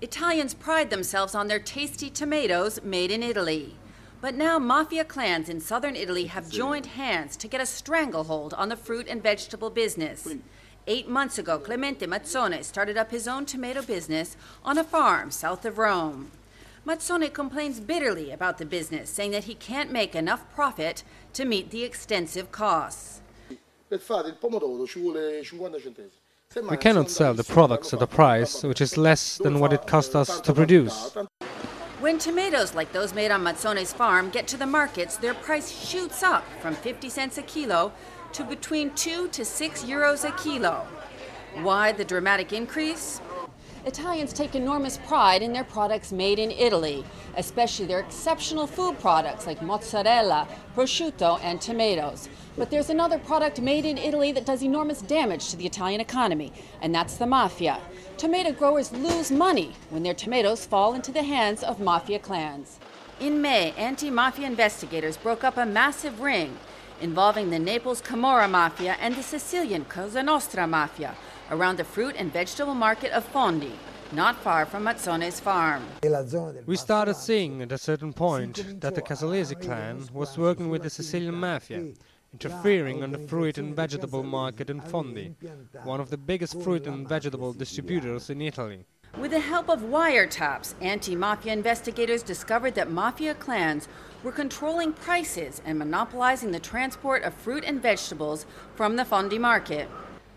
Italians pride themselves on their tasty tomatoes made in Italy. But now mafia clans in southern Italy have joined hands to get a stranglehold on the fruit and vegetable business. Eight months ago, Clemente Mazzone started up his own tomato business on a farm south of Rome. Mazzone complains bitterly about the business, saying that he can't make enough profit to meet the extensive costs. We cannot sell the products at a price which is less than what it cost us to produce. When tomatoes like those made on Mazzone's farm get to the markets, their price shoots up from 50 cents a kilo to between 2 to 6 euros a kilo. Why the dramatic increase? Italians take enormous pride in their products made in Italy, especially their exceptional food products like mozzarella, prosciutto, and tomatoes. But there's another product made in Italy that does enormous damage to the Italian economy, and that's the mafia. Tomato growers lose money when their tomatoes fall into the hands of mafia clans. In May, anti mafia investigators broke up a massive ring involving the Naples Camorra Mafia and the Sicilian Cosa Nostra Mafia around the fruit and vegetable market of Fondi, not far from Mazzone's farm. We started seeing at a certain point that the Casalesi clan was working with the Sicilian mafia, interfering on the fruit and vegetable market in Fondi, one of the biggest fruit and vegetable distributors in Italy. With the help of wiretaps, anti mafia investigators discovered that mafia clans were controlling prices and monopolizing the transport of fruit and vegetables from the Fondi market.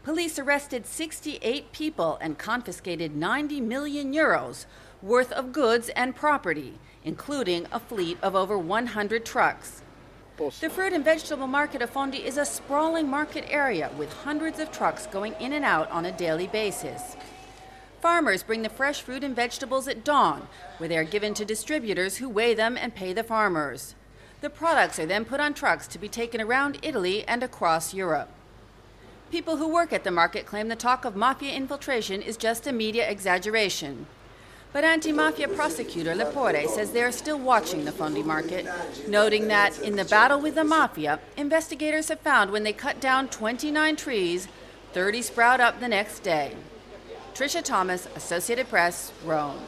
Police arrested 68 people and confiscated 90 million euros worth of goods and property, including a fleet of over 100 trucks. The fruit and vegetable market of Fondi is a sprawling market area with hundreds of trucks going in and out on a daily basis. Farmers bring the fresh fruit and vegetables at dawn, where they are given to distributors who weigh them and pay the farmers. The products are then put on trucks to be taken around Italy and across Europe. People who work at the market claim the talk of mafia infiltration is just a media exaggeration. But anti mafia prosecutor Lepore says they are still watching the Fondi market, noting that in the battle with the mafia, investigators have found when they cut down 29 trees, 30 sprout up the next day. Tricia Thomas, Associated Press, Rome.